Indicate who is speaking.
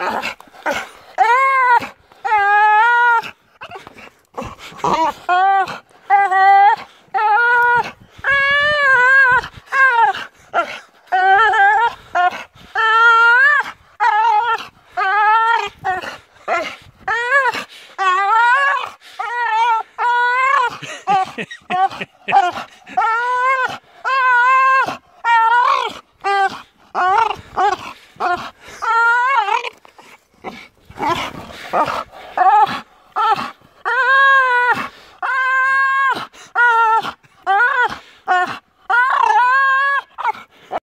Speaker 1: Oh, oh, oh, oh. Ugh. Ah, ah.